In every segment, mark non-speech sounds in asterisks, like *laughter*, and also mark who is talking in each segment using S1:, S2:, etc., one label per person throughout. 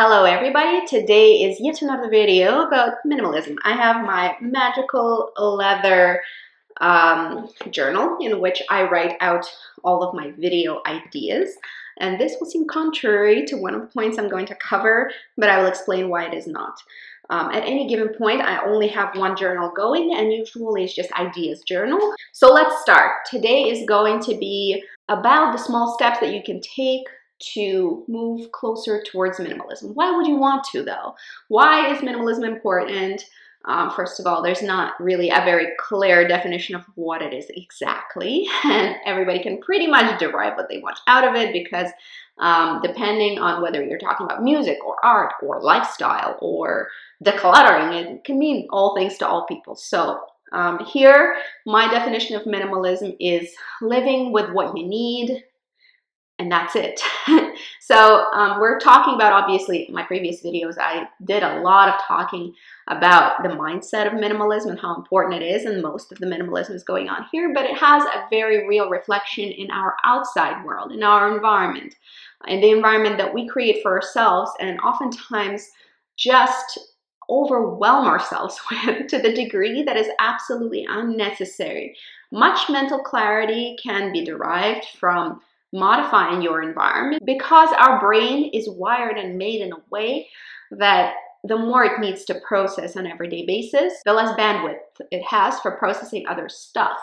S1: Hello everybody, today is yet another video about minimalism. I have my magical leather um, journal in which I write out all of my video ideas and this will seem contrary to one of the points I'm going to cover, but I will explain why it is not. Um, at any given point, I only have one journal going and usually it's just ideas journal. So let's start. Today is going to be about the small steps that you can take to move closer towards minimalism. Why would you want to though? Why is minimalism important? Um, first of all, there's not really a very clear definition of what it is exactly, and *laughs* everybody can pretty much derive what they want out of it because um, depending on whether you're talking about music or art or lifestyle or decluttering, it can mean all things to all people. So um, here, my definition of minimalism is living with what you need and that's it. *laughs* so um, we're talking about, obviously, my previous videos, I did a lot of talking about the mindset of minimalism and how important it is, and most of the minimalism is going on here, but it has a very real reflection in our outside world, in our environment, in the environment that we create for ourselves, and oftentimes just overwhelm ourselves *laughs* with to the degree that is absolutely unnecessary. Much mental clarity can be derived from modifying your environment because our brain is wired and made in a way that the more it needs to process on everyday basis, the less bandwidth it has for processing other stuff.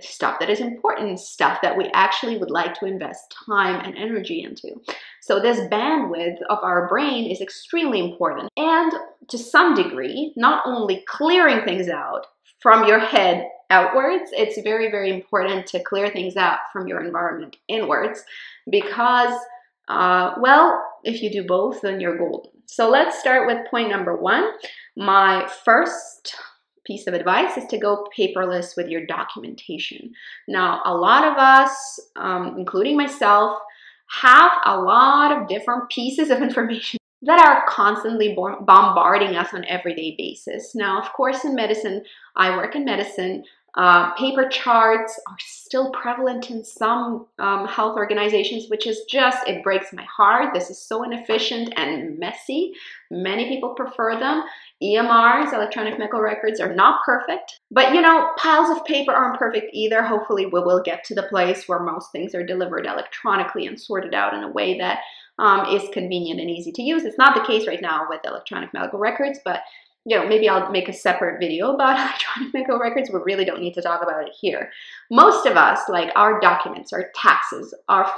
S1: Stuff that is important, stuff that we actually would like to invest time and energy into. So, this bandwidth of our brain is extremely important. And to some degree, not only clearing things out from your head outwards, it's very, very important to clear things out from your environment inwards because, uh, well, if you do both, then you're golden. So let's start with point number one. My first piece of advice is to go paperless with your documentation. Now, a lot of us, um, including myself, have a lot of different pieces of *laughs* information that are constantly bombarding us on everyday basis. Now, of course, in medicine, I work in medicine. Uh, paper charts are still prevalent in some um, health organizations, which is just, it breaks my heart. This is so inefficient and messy. Many people prefer them. EMRs, electronic medical records, are not perfect. But you know, piles of paper aren't perfect either. Hopefully, we will get to the place where most things are delivered electronically and sorted out in a way that um, is convenient and easy to use. It's not the case right now with electronic medical records, but you know, maybe I'll make a separate video about *laughs* electronic medical records. We really don't need to talk about it here. Most of us, like our documents, our taxes, our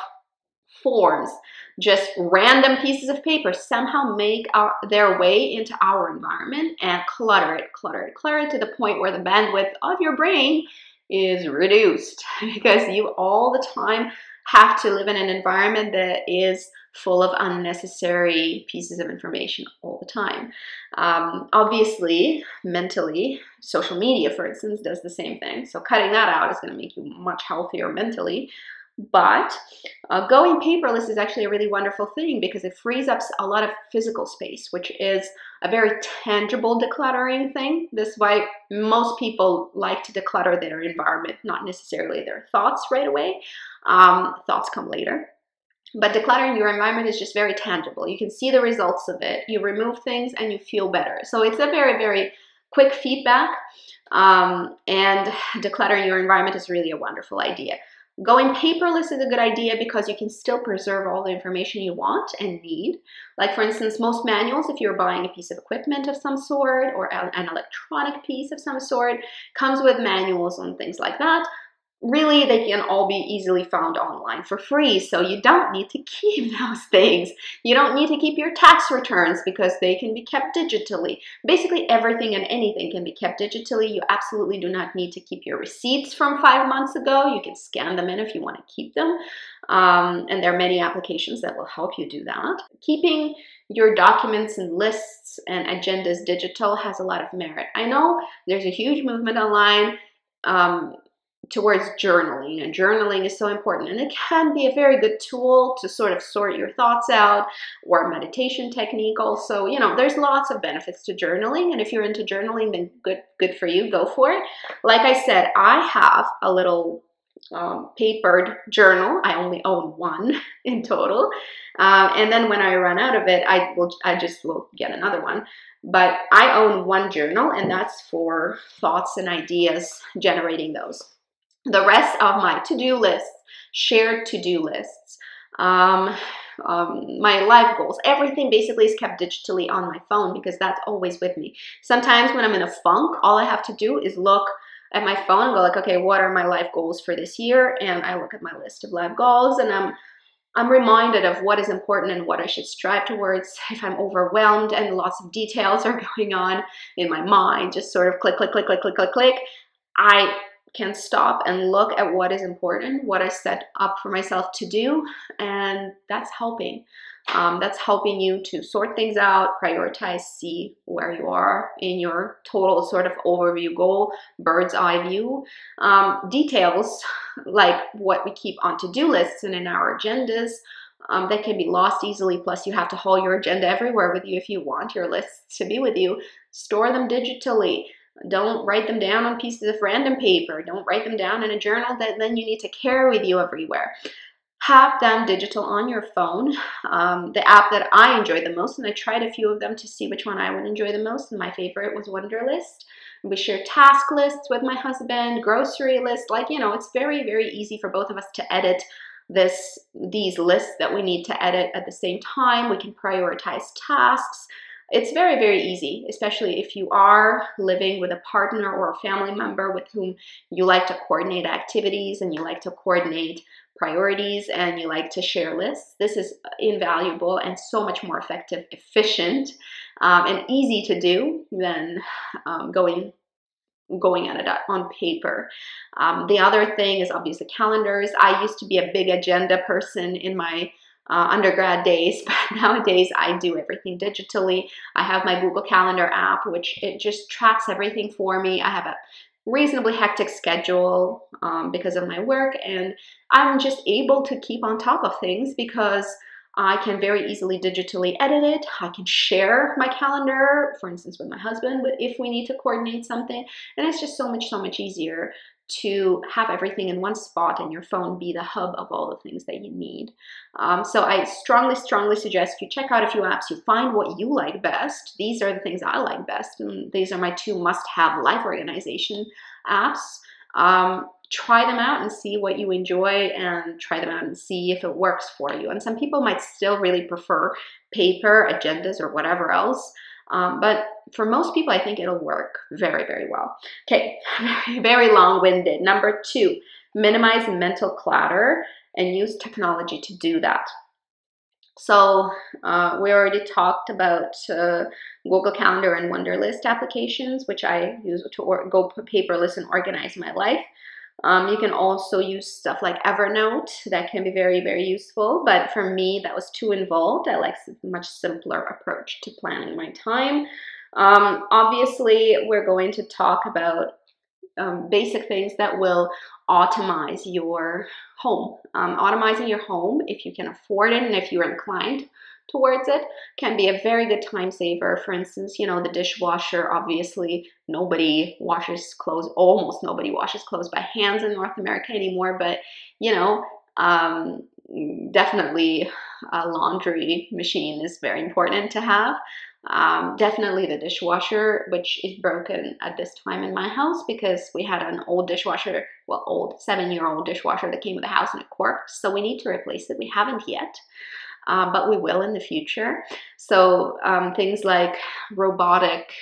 S1: forms, just random pieces of paper somehow make our, their way into our environment and clutter it, clutter it, clutter it to the point where the bandwidth of your brain is reduced *laughs* because you all the time have to live in an environment that is full of unnecessary pieces of information all the time. Um, obviously, mentally, social media, for instance, does the same thing. So cutting that out is going to make you much healthier mentally. But uh, going paperless is actually a really wonderful thing because it frees up a lot of physical space, which is a very tangible decluttering thing. This is why most people like to declutter their environment, not necessarily their thoughts right away. Um, thoughts come later. But decluttering your environment is just very tangible. You can see the results of it. You remove things and you feel better. So it's a very, very quick feedback. Um, and *laughs* decluttering your environment is really a wonderful idea. Going paperless is a good idea because you can still preserve all the information you want and need. Like for instance, most manuals, if you're buying a piece of equipment of some sort or an electronic piece of some sort, comes with manuals and things like that really they can all be easily found online for free so you don't need to *laughs* keep those things. You don't need to keep your tax returns because they can be kept digitally. Basically everything and anything can be kept digitally. You absolutely do not need to keep your receipts from five months ago. You can scan them in if you want to keep them. Um, and there are many applications that will help you do that. Keeping your documents and lists and agendas digital has a lot of merit. I know there's a huge movement online um, towards journaling and journaling is so important and it can be a very good tool to sort of sort your thoughts out or meditation technique also you know there's lots of benefits to journaling and if you're into journaling then good good for you go for it like i said i have a little um, papered journal. I only own one *laughs* in total. Uh, and then when I run out of it, I will I just will get another one. But I own one journal, and that's for thoughts and ideas, generating those. The rest of my to-do lists, shared to-do lists, um, um, my life goals, everything basically is kept digitally on my phone because that's always with me. Sometimes when I'm in a funk, all I have to do is look at my phone and go like, okay, what are my life goals for this year? And I look at my list of life goals and I'm I'm reminded of what is important and what I should strive towards. *laughs* If I'm overwhelmed and lots of details *laughs* are going on in my mind, just sort of click, click, click, click, click, click, click, I can stop and look at what is important, what I set up for myself to do, and that's helping. Um, that's helping you to sort things out, prioritize, see where you are in your total sort of overview goal, bird's eye view. Um, details like what we keep on to-do lists and in our agendas um, that can be lost easily. Plus, you have to haul your agenda everywhere with you if you want your lists to be with you. Store them digitally. Don't write them down on pieces of random paper. Don't write them down in a journal that then you need to carry with you everywhere have them digital on your phone. Um, the app that I enjoy the most, and I tried a few of them to see which one I would enjoy the most, and my favorite was Wunderlist. We share task lists with my husband, grocery lists, like, you know, it's very, very easy for both of us to edit this these lists that we need to edit at the same time. We can prioritize tasks. It's very, very easy, especially if you are living with a partner or a family member with whom you like to coordinate activities and you like to coordinate priorities and you like to share lists. This is invaluable and so much more effective, efficient, um, and easy to do than um, going going at it on paper. Um, the other thing is obviously calendars. I used to be a big agenda person in my uh, undergrad days, *laughs* but nowadays I do everything digitally. I have my Google Calendar app, which it just tracks everything for me. I have a reasonably hectic schedule um, because of my work, and I'm just able to keep on top of things because I can very easily digitally edit it. I can share my calendar, for instance, with my husband if we need to coordinate something. And it's just so much, so much easier to have everything in one spot and your phone be the hub of all the things that you need. Um, so I strongly, strongly suggest you check out a few apps. You find what you like best. These are the things I like best. And these are my two must-have life organization apps. Um, try them out and see what you enjoy and try them out and see if it works for you. And some people might still really prefer paper, agendas, or whatever else. Um, but for most people, I think it'll work very, very well. Okay, *laughs* very long-winded. Number two, minimize mental clutter and use technology to do that. So uh, we already talked about uh, Google Calendar and Wunderlist applications, which I use to go paperless and organize my life. Um, you can also use stuff like Evernote that can be very, very useful. But for me, that was too involved. I like a much simpler approach to planning my time. Um, obviously, we're going to talk about um, basic things that will automize your home. Um, automizing your home, if you can afford it and if you're inclined towards it can be a very good time saver. For instance, you know, the dishwasher, obviously nobody washes clothes, almost nobody washes clothes by hands in North America anymore, but you know, um, definitely a laundry machine is very important to have. Um, definitely the dishwasher, which is broken at this time in my house because we had an old dishwasher, well, old seven year old dishwasher that came with the house and it corked. So we need to replace it. We haven't yet uh, but we will in the future. So um, things like robotic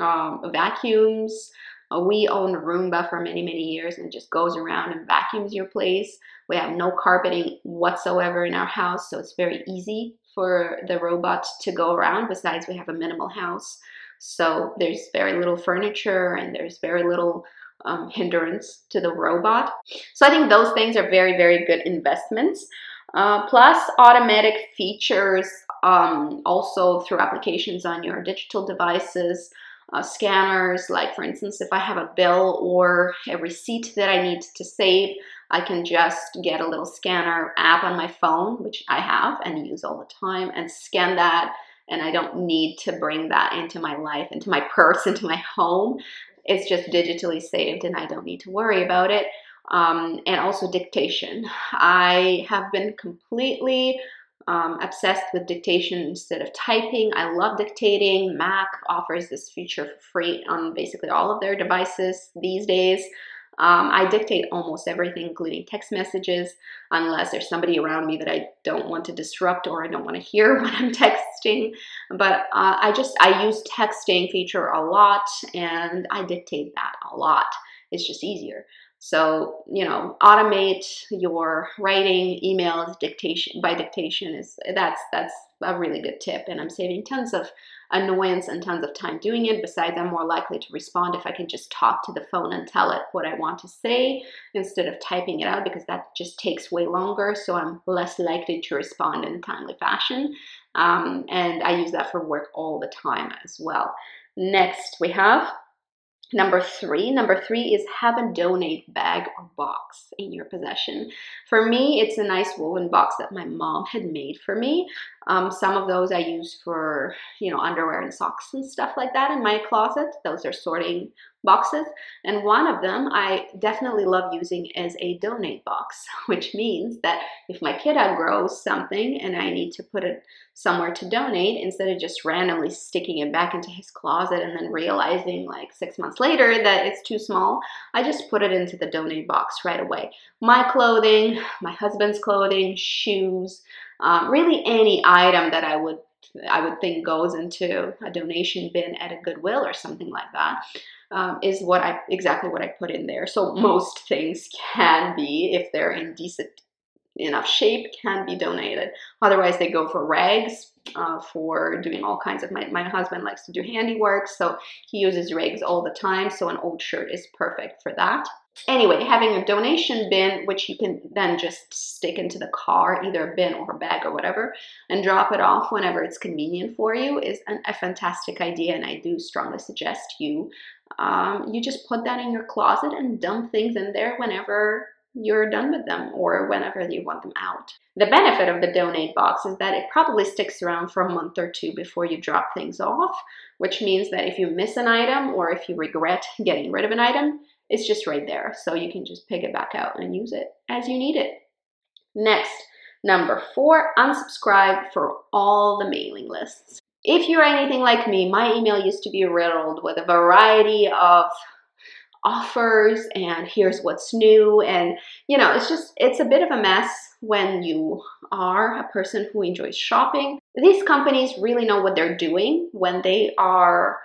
S1: um, vacuums. Uh, we own Roomba for many, many years and it just goes around and vacuums your place. We have no carpeting whatsoever in our house, so it's very easy for the robot to go around. Besides, we have a minimal house, so there's very little furniture and there's very little um, hindrance to the robot. So I think those things are very, very good investments. Uh, plus automatic features um, also through applications on your digital devices, uh, scanners, like for instance, if I have a bill or a receipt that I need to save, I can just get a little scanner app on my phone, which I have and use all the time, and scan that and I don't need to bring that into my life, into my *laughs* purse, into my home. It's just digitally saved and I don't need to worry about it. Um, and also dictation. I have been completely um, obsessed with dictation instead of typing. I love dictating. Mac offers this feature for free on basically all of their devices these days. Um, I dictate almost everything, including text messages, unless there's somebody around me that I don't want to disrupt or I don't want to hear *laughs* when I'm texting. But uh, I just, I use texting feature a lot and I dictate that a lot. It's just easier. So, you know, automate your writing, emails, dictation by dictation is that's that's a really good tip and I'm saving tons of annoyance and tons of time doing it. Besides, I'm more likely to respond if I can just talk to the phone and tell it what I want to say instead of typing it out because that just takes way longer. So I'm less likely to respond in a timely fashion. Um, and I use that for work all the time as well. Next, we have Number three, number three is have a donate bag or box in your possession. For me, it's a nice woven box that my mom had made for me. Um, some of those I use for, you know, underwear and socks and stuff like that in my closet. Those are sorting boxes. And one of them I definitely love using as a donate box, *laughs* which means that if my kid outgrows something and I need to put it somewhere to donate, instead of just randomly sticking it back into his closet and then realizing like six months later that it's too small, I just put it into the donate box right away. My clothing, *sighs* my husband's clothing, shoes, um, really any item that I would I would think goes into a donation bin at a Goodwill or something like that um, is what I exactly what I put in there. So most things can be, if they're in decent enough shape, can be donated. Otherwise, they go for rags uh, for doing all kinds of. My my husband likes to do handiwork, so he uses rags all the time. So an old shirt is perfect for that. Anyway, having a donation bin, which you can then just stick into the car, either a bin or a bag or whatever, and drop it off whenever it's convenient for you, is an, a fantastic idea. And I do strongly suggest you um, you just put that in your closet and dump things in there whenever you're done with them or whenever you want them out. The benefit of the donate box is that it probably sticks around for a month or two before you drop things off, which means that if you miss an item or if you regret getting rid of an item, it's just right there. So you can just pick it back out and use it as you need it. Next, number four, unsubscribe for all the mailing lists. If you're anything like me, my email used to be riddled with a variety of offers and here's what's new. And you know it's just it's a bit of a mess when you are a person who enjoys shopping. These companies really know what they're doing when they are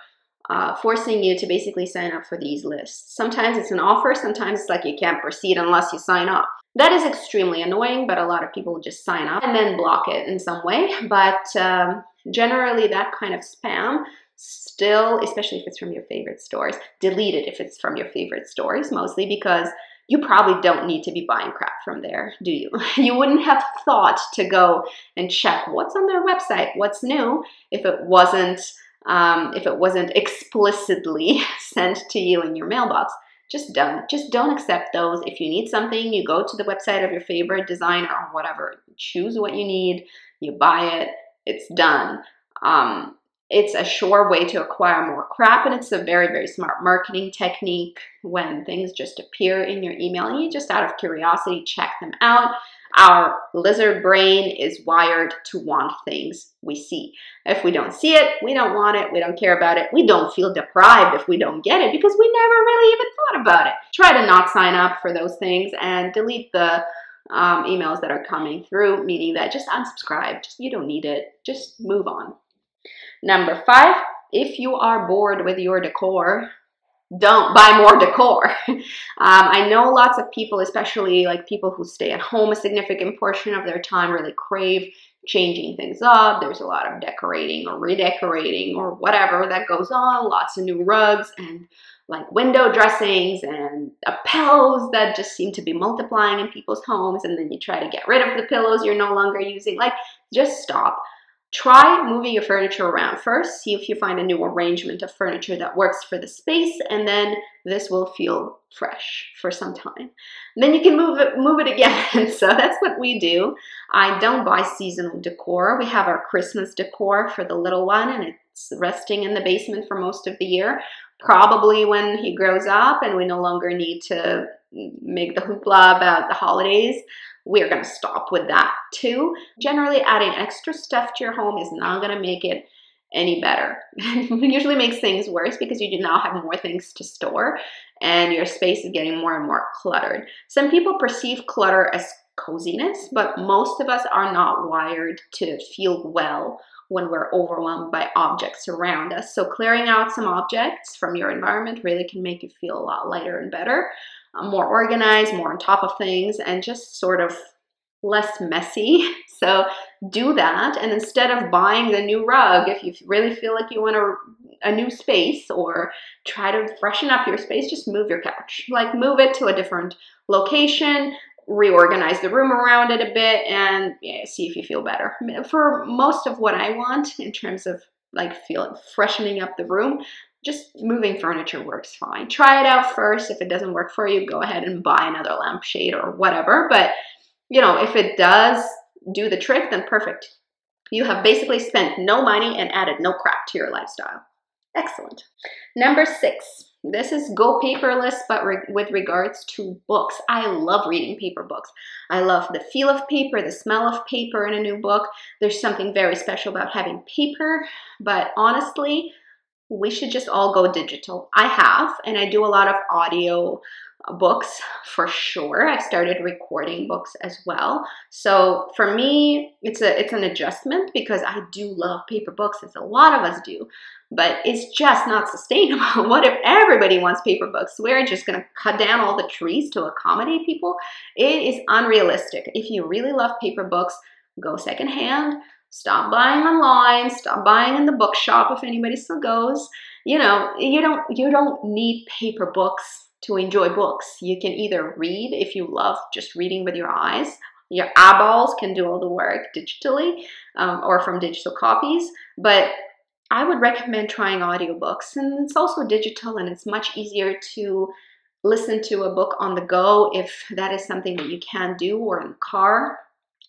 S1: uh, forcing you to basically sign up for these lists. Sometimes it's an offer sometimes it's like you can't proceed unless you sign up. That is extremely annoying but a lot of people just sign up and then block it in some way. But um, Generally, that kind of spam still, especially if it's from your favorite stores, delete it if it's from your favorite stores, mostly because you probably don't need to be buying crap from there, do you? *laughs* You wouldn't have thought to go and check what's on their website, what's new, if it wasn't um, if it wasn't explicitly *laughs* sent to you in your mailbox. Just don't. Just don't accept those. If you need something, you go to the website of your favorite designer or whatever. Choose what you need. You buy it it's done. Um, it's a sure way to acquire more crap and it's a very very smart marketing technique when things just appear in your email and you just out of curiosity check them out. Our lizard brain is wired to want things we see. If we don't see it we don't want it we don't care about it we don't feel deprived if we don't get it because we never really even thought about it. Try to not sign up for those things and delete the um, emails that are coming through, meaning that just unsubscribe. Just you don't need it. Just move on. Number five, if you are bored with your decor, don't buy more decor. *laughs* um, I know lots of people, especially like people who stay at home a significant portion of their time, really crave changing things up. There's a lot of decorating or redecorating or whatever that goes on, lots of new rugs and like window dressings and pillows that just seem to be multiplying in people's homes and then you try to get rid of the pillows you're no longer using. Like just stop. Try moving your furniture around first see if you find a new arrangement of furniture that works for the space and then this will feel fresh for some time. And then you can move it move it again. *laughs* So that's what we do. I don't buy seasonal decor. We have our christmas decor for the little one and it's resting in the basement for most of the year probably when he grows up and we no longer need to make the hoopla about the holidays, we're going to stop with that too. Generally, adding extra stuff to your home is not going to make it any better. *laughs* it usually makes things worse because you do now have more things to store and your space is getting more and more cluttered. Some people perceive clutter as coziness, but most of us are not wired to feel well when we're overwhelmed by objects around us. So clearing out some objects from your environment really can make you feel a lot lighter and better, uh, more organized, more on top of things, and just sort of less messy. *laughs* So do that. And instead of buying the new rug, if you really feel like you want a, a new space or try to freshen up your space, just move your couch. Like move it to a different location, reorganize the room around it a bit and yeah, see if you feel better. For most of what I want in terms of like feeling freshening up the room, just moving furniture works fine. Try it out first. If it doesn't work for you, go ahead and buy another lampshade or whatever. But you know, if it does do the trick, then perfect. You have basically spent no money and added no crap to your lifestyle. Excellent. Number six, this is go paperless, but re with regards to books. I love reading paper books. I love the feel of paper, the smell of paper in a new book. There's something very special about having paper, but honestly, we should just all go digital. I have, and I do a lot of audio uh, books for sure. I've started recording books as well. So for me, it's a it's an adjustment because I do love paper books, as a lot of us do but it's just not sustainable. *laughs* what if everybody wants paper books? We're just going to cut down all the trees to accommodate people. It is unrealistic. If you really love paper books, go secondhand. Stop buying online. Stop buying in the bookshop if anybody still goes. You know, you don't you don't need paper books to enjoy books. You can either read if you love just reading with your eyes. Your eyeballs can do all the work digitally um, or from digital copies, but I would recommend trying audiobooks. And it's also digital and it's much easier to listen to a book on the go if that is something that you can do or in the car.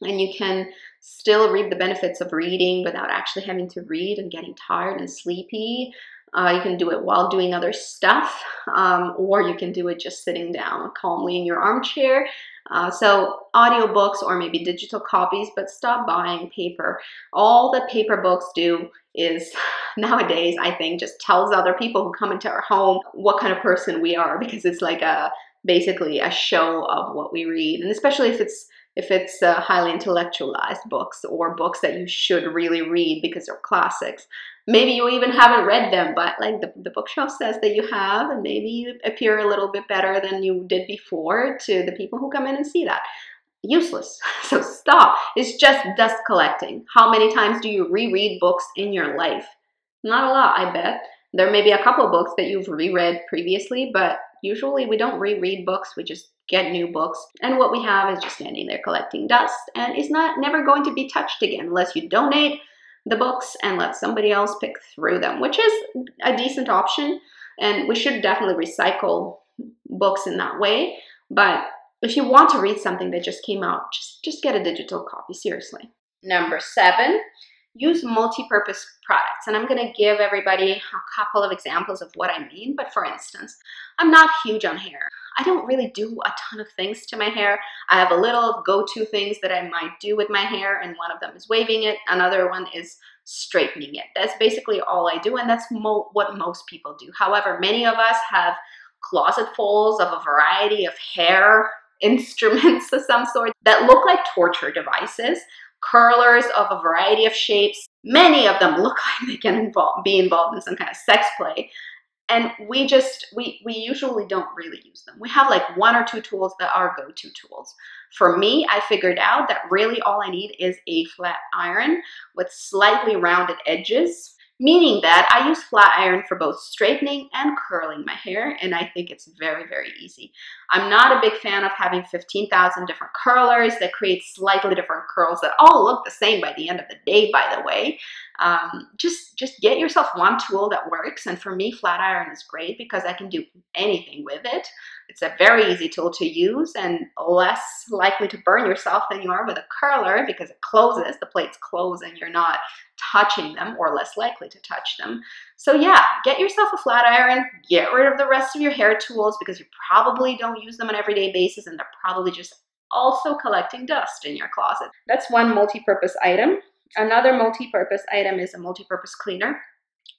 S1: And you can still reap the benefits of reading without actually having to read and getting tired and sleepy. Uh, you can do it while doing other stuff, um, or you can do it just sitting down calmly in your armchair. Uh, so audiobooks or maybe digital copies, but stop buying paper. All that paper books do is nowadays, I think, just tells other people who come into our home what kind of person we are because it's like a basically a show of what we read, and especially if it's if it's uh, highly intellectualized books or books that you should really read because they're classics. Maybe you even haven't read them, but like the, the bookshelf says that you have, and maybe you appear a little bit better than you did before to the people who come in and see that. Useless. *laughs* So stop. It's just dust collecting. How many times do you reread books in your life? Not a lot, I bet. There may be a couple books that you've reread previously, but usually we don't reread books, we just get new books. And what we have is just standing there collecting dust and it's not never going to be touched again unless you donate the books and let somebody else pick through them, which is a decent option. And we should definitely recycle books in that way. But if you want to read something that just came out, just, just get a digital copy, seriously. Number seven, use multi-purpose products. And I'm going to give everybody a couple of examples of what I mean. But for instance, I'm not huge on hair. I don't really do a ton of things to my hair. I have a little go-to things that I might do with my hair, and one of them is waving it. Another one is straightening it. That's basically all I do, and that's mo what most people do. However, many of us have closet closetfuls of a variety of hair *laughs* instruments of some sort that look like torture devices curlers of a variety of shapes. Many of them look *laughs* like they can involve, be involved in some kind of sex play. And we just, we, we usually don't really use them. We have like one or two tools that are go-to tools. For me, I figured out that really all I need is a flat iron with slightly rounded edges meaning that I use flat iron for both straightening and curling my hair, and I think it's very, very easy. I'm not a big fan of having 15,000 different curlers that create slightly different curls that all look the same by the end of the day, by the way. Um, just, just get yourself one tool that works, and for me, flat iron is great because I can do anything with it. It's a very easy tool to use and less likely to burn yourself than you are with a curler because it closes, the plates close and you're not touching them or less likely to touch them. So yeah, get yourself a flat iron, get rid of the rest of your hair tools because you probably don't use them on an everyday basis and they're probably just also collecting dust in your closet. That's one multi-purpose item. Another multi-purpose item is a multi-purpose cleaner.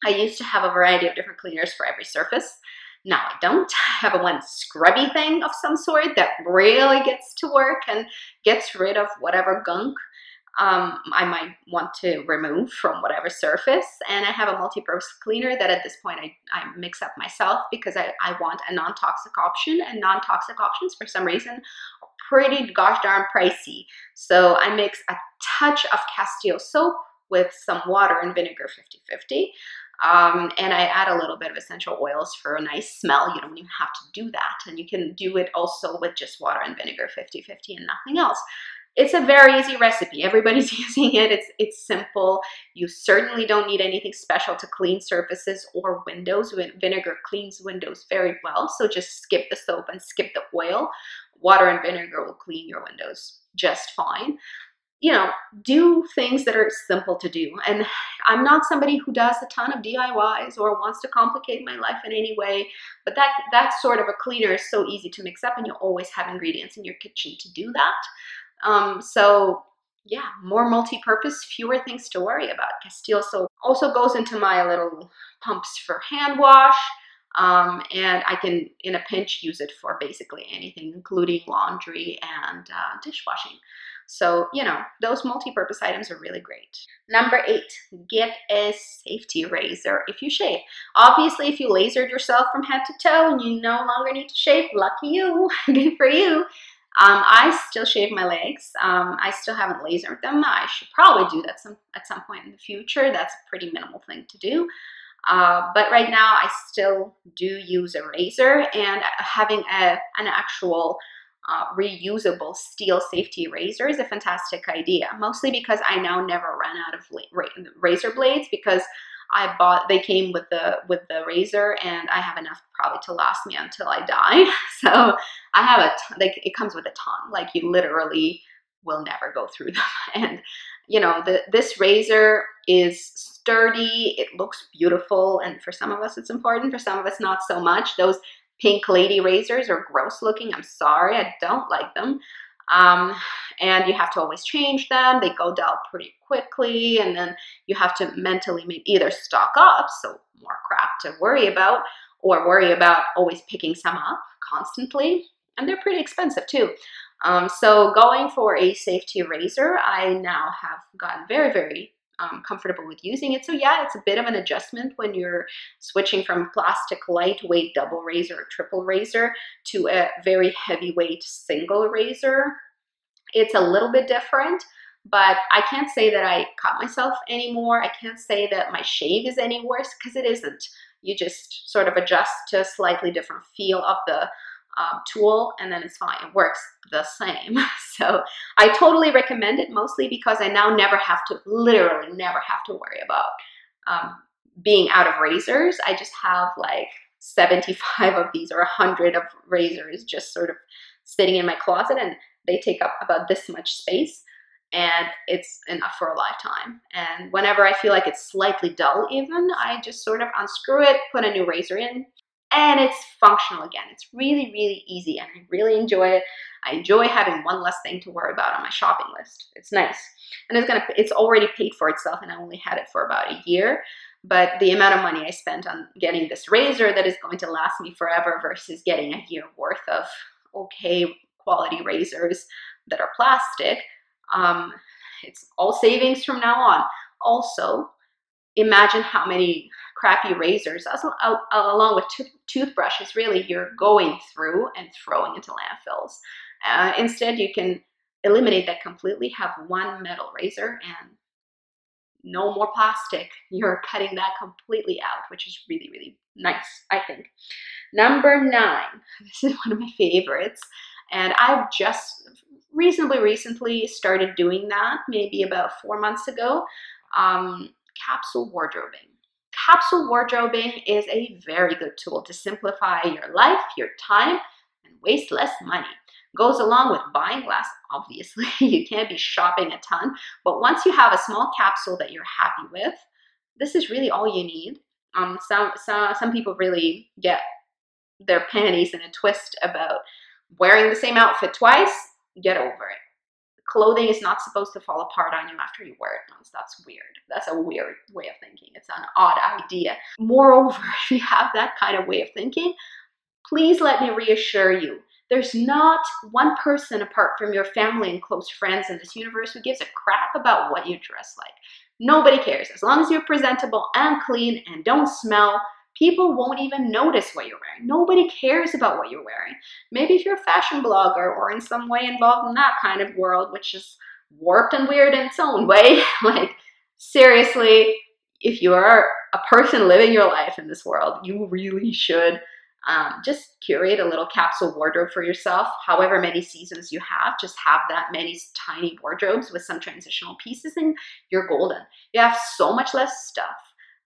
S1: I used to have a variety of different cleaners for every surface. Now I don't. I have a one scrubby thing of some sort that really gets to work and gets rid of whatever gunk um, I might want to remove from whatever surface. And I have a multi-purpose cleaner that at this point I, I mix up myself because I, I want a non-toxic option and non-toxic options for some reason are pretty gosh darn pricey. So I mix a touch of Castile soap with some water and vinegar 50-50. Um, and I add a little bit of essential oils for a nice smell. You don't even have to do that. And you can do it also with just water and vinegar 50-50 and nothing else. It's a very easy recipe. Everybody's *laughs* using it. It's, it's simple. You certainly don't need anything special to clean surfaces or windows. Vinegar cleans windows very well. So just skip the soap and skip the oil. Water and vinegar will clean your windows just fine you know, do things that are simple to do. And I'm not somebody who does a ton of DIYs or wants to complicate my life in any way, but that that sort of a cleaner is so easy to mix up and you always have ingredients in your kitchen to do that. Um, so yeah, more multi-purpose, fewer things to worry about. Castile soap also goes into my little pumps for hand wash. Um, and I can, in a pinch, use it for basically anything, including laundry and uh, dishwashing. So, you know, those multi-purpose items are really great. Number eight, get a safety razor if you shave. Obviously, if you lasered yourself from head to toe and you no longer need to shave, lucky you, *laughs* good for you. Um, I still shave my legs. Um, I still haven't lasered them. I should probably do that some, at some point in the future. That's a pretty minimal thing to do. Uh, but right now, I still do use a razor and having a, an actual uh, reusable steel safety razor is a fantastic idea, mostly because I now never run out of razor blades because I bought they came with the with the razor and I have enough probably to last me until I die. *laughs* So I have a ton, like it comes with a ton. Like you literally will never go through *laughs* them. And you know, the this razor is sturdy, it looks beautiful, and for some of us it's important, for some of us not so much. Those pink lady razors are gross looking. I'm sorry, I don't like them. Um, and you have to always change them. They go dull pretty quickly, and then you have to mentally either stock up, so more crap to worry about, or worry about always picking some up constantly. And they're pretty expensive too. Um, so going for a safety razor, I now have gotten very, very um, comfortable with using it. So yeah, it's a bit of an adjustment when you're switching from plastic lightweight double razor or triple razor to a very heavyweight single razor. It's a little bit different, but I can't say that I cut myself anymore. I can't say that my shave is any worse because it isn't. You just sort of adjust to a slightly different feel of the um, tool and then it's fine. It works the same. *laughs* So I totally recommend it mostly because I now never have to, literally never have to worry about um, being out of razors. I just have like 75 of these or 100 of razors just sort of sitting in my closet and they take up about this much space and it's enough for a lifetime. And whenever I feel like it's slightly dull even, I just sort of unscrew it, put a new razor in, and it's functional again. It's really, really easy and I really enjoy it. I enjoy having one less thing to worry about on my shopping list. It's nice. And it's gonna it's already paid for itself and I only had it for about a year. But the amount of money I spent on getting this razor that is going to last me forever versus getting a year worth of okay quality razors that are plastic, um, it's all savings from now on. Also, imagine how many crappy razors, along with toothbrushes, really you're going through and throwing into landfills. Uh, instead, you can eliminate that completely, have one metal razor and no more plastic. *laughs* You're cutting that completely out, which is really, really nice, I think. Number nine, *laughs* this is one of my favorites, and I've just reasonably recently started doing that, maybe about four months ago, um, capsule wardrobing. Capsule wardrobing is a very good tool to simplify your life, your time, and waste less money. goes along with buying less. Obviously, *laughs* you can't be shopping a ton, but once you have a small capsule that you're happy with, this is really all you need. Um, some, some, some people really get their panties in a twist about wearing the same outfit twice. Get over it clothing is not supposed to fall apart on you after you wear it once. That's weird. That's a weird way of thinking. It's an odd idea. Moreover, *laughs* if you have that kind of way of thinking, please let me reassure you there's not one person apart from your family and close friends in this universe who gives a crap about what you dress like. Nobody cares. As long as you're presentable and clean and don't smell, people won't even notice what you're wearing. Nobody cares about what you're wearing. Maybe if you're a fashion blogger or in some way involved in that kind of world, which is warped and weird in its own way, *laughs* like seriously, if you are a person living your life in this world, you really should um, just curate a little capsule wardrobe for yourself. However many seasons you have, just have that many tiny wardrobes with some transitional pieces and you're golden. You have so much less stuff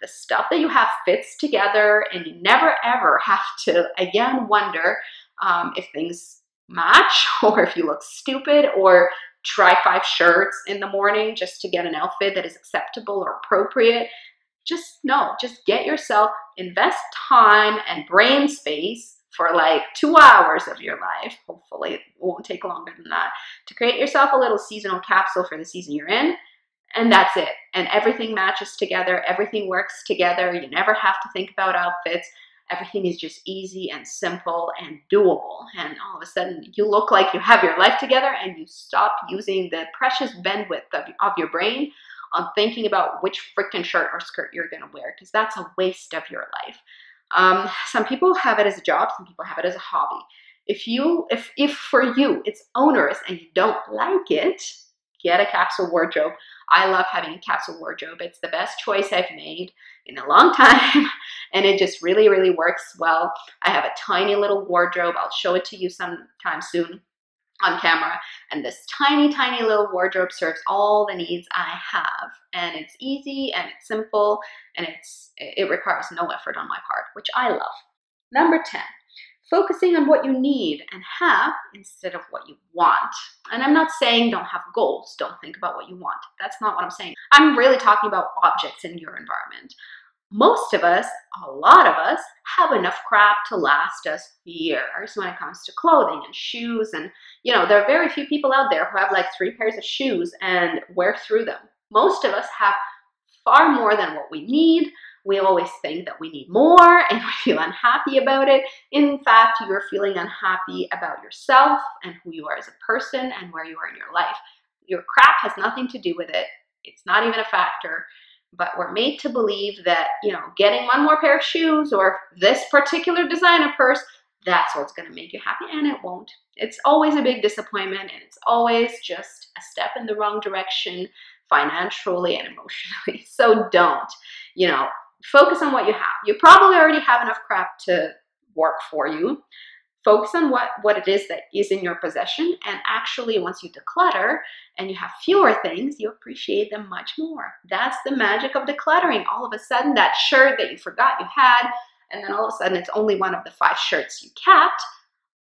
S1: the stuff that you have fits together and you never ever have to again wonder um, if things match *laughs* or if you look stupid or try five shirts in the morning just to get an outfit that is acceptable or appropriate. Just no, just get yourself, invest time and brain space for like two hours of your life. Hopefully, it won't take longer than that to create yourself a little seasonal capsule for the season you're in and that's it. And everything matches together, everything works together. You never have to think about outfits. Everything is just easy and simple and doable. And all of a sudden, you look like you have your life together and you stop using the precious bandwidth of, of your brain on thinking about which freaking shirt or skirt you're gonna wear, because that's a waste of your life. Um, some people have it as a job, some people have it as a hobby. If you, if, if for you it's onerous and you don't like it, get a capsule wardrobe. I love having a capsule wardrobe. It's the best choice I've made in a long *laughs* time and it just really, really works well. I have a tiny little wardrobe. I'll show it to you sometime soon on camera. And this tiny, tiny little wardrobe serves all the needs I have. And it's easy and it's simple and it's it requires no effort on my part, which I love. Number 10, focusing on what you need and have instead of what you want. And I'm not saying don't have goals, don't think about what you want. That's not what I'm saying. I'm really talking about objects in your environment. Most of us, a lot of us, have enough crap to last us years when it comes to clothing and shoes. And, you know, there are very few people out there who have like three pairs of shoes and wear through them. Most of us have far more than what we need we always think that we need more and *laughs* we feel unhappy about it. In fact, you're feeling unhappy about yourself and who you are as a person and where you are in your life. Your crap has nothing to do with it. It's not even a factor. But we're made to believe that, you know, getting one more pair of shoes or this particular designer purse, that's what's going to make you happy. And it won't. It's always a big disappointment and it's always just a step in the wrong direction financially and emotionally. *laughs* So don't, you know, focus on what you have. You probably already have enough crap to work for you. Focus on what, what it is that is in your possession. And actually, once you declutter and you have fewer things, you appreciate them much more. That's the magic of decluttering. All of a sudden, that shirt that you forgot you had, and then all of a sudden, it's only one of the five shirts you kept.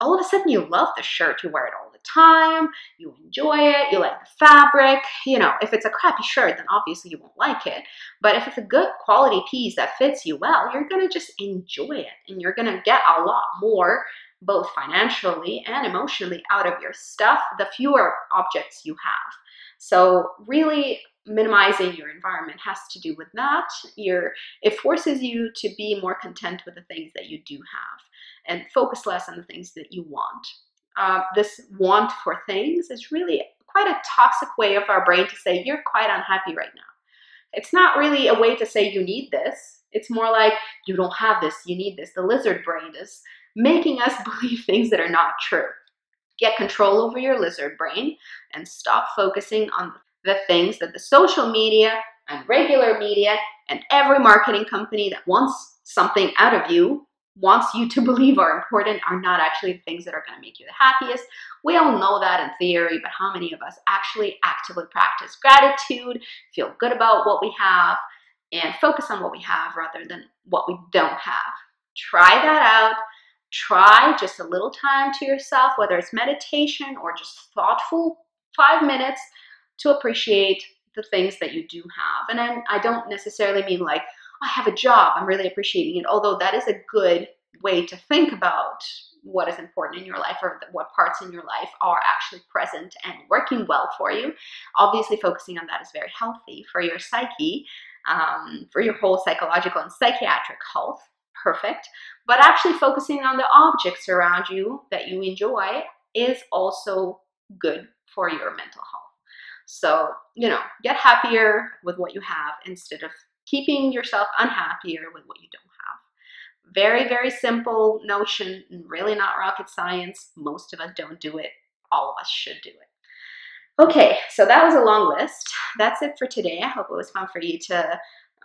S1: All of a sudden, you love the shirt. You wear it all time, you enjoy it, you like the fabric. You know, if it's a crappy shirt, then obviously you won't like it. But if it's a good quality piece that fits you well, you're gonna just enjoy it and you're gonna get a lot more both financially and emotionally out of your stuff the fewer objects you have. So really minimizing your environment has to do with that. Your, it forces you to be more content with the things that you do have and focus less on the things that you want uh, this want for things is really quite a toxic way of our brain to say, you're quite unhappy right now. It's not really a way to say you need this. It's more like you don't have this, you need this. The lizard brain is making us *laughs* believe things that are not true. Get control over your lizard brain and stop focusing on the things that the social media and regular media and every marketing company that wants something out of you wants you to *laughs* believe are important are not actually things that are going to make you the happiest. We all know that in theory, but how many of us actually actively practice gratitude, feel good about what we have, and focus on what we have rather than what we don't have? Try that out. try just a little time to yourself, whether it's meditation or just thoughtful five minutes to appreciate the things that you do have. And then I don't necessarily mean like, I have a job, I'm really appreciating it, although that is a good way to think about what is important in your life or what parts in your life are actually present and working well for you. Obviously, focusing on that is very healthy for your psyche, um, for your whole psychological and psychiatric health. Perfect. But actually, focusing on the objects around you that you enjoy is also good for your mental health. So, you know, get happier with what you have instead of keeping yourself unhappier with what you don't have. Very, very simple notion, really not rocket science. Most of us don't do it. All of us should do it. Okay, so that was a long list. That's it for today. I hope it was fun for you to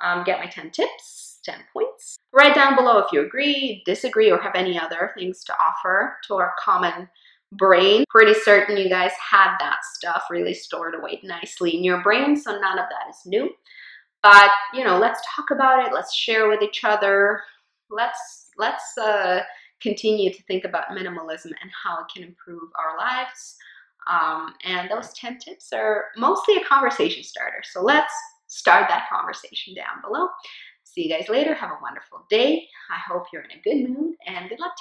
S1: um, get my 10 tips, 10 points. Write down below if you agree, disagree, or have any other things to offer to our common brain. Pretty certain you guys had that stuff really stored away nicely in your brain, so none of that is new. But you know, let's talk about it. Let's share with each other. Let's let's uh, continue to think about minimalism and how it can improve our lives. Um, and those 10 tips are mostly a conversation starter. So let's start that conversation down below. See you guys later. Have a wonderful day. I hope you're in a good mood and good luck.